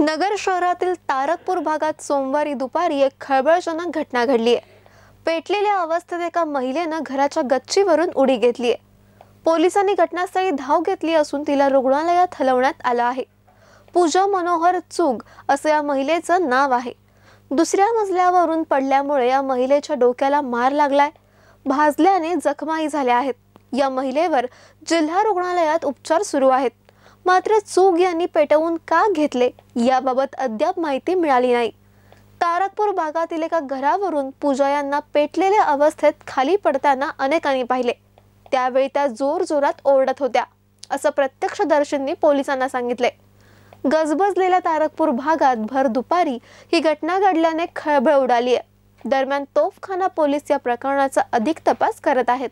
नगर शहरातील तारकपूर भागात सोमवारी दुपारी एक खळबळजनक घटना घडली आहे. पेटलेल्या अवस्थेत एका महिलेनं घराच्या गच्चीवरून उडी घेतली आहे. पोलिसांनी घटनास्थळी धाव घेतली असून तिला रुग्णालयात हलवण्यात आलं आहे. पूजा मनोहर चुग असं या महिलेचं नाव आहे. दुसऱ्या मजल्यावरून पडल्यामुळे या महिलेच्या डोक्याला मार लागलाय. भाजल्याने जखमाही झाल्या आहेत. या महिलेवर जिल्हा रुग्णालयात उपचार सुरू आहेत. मात्र चूग यांनी पेटवून का घेतले याबाबत अद्याप माहिती मिळाली नाही. तारकपूर भागातील एका घरावरून पूजा यांना पेटलेल्या अवस्थेत खाली पडताना अनेकांनी पाहिले. त्यावेळी त्या जोर जोरात ओरडत होत्या असं प्रत्यक्षदर्शींनी पोलिसांना सांगितले. गजबजलेल्या तारकपूर भागात भर दुपारी ही घटना घडल्याने खळबळ उडाली आहे दरम्यान तोफखाना पोलीस या प्रकरणाचा अधिक तपास करत आहेत.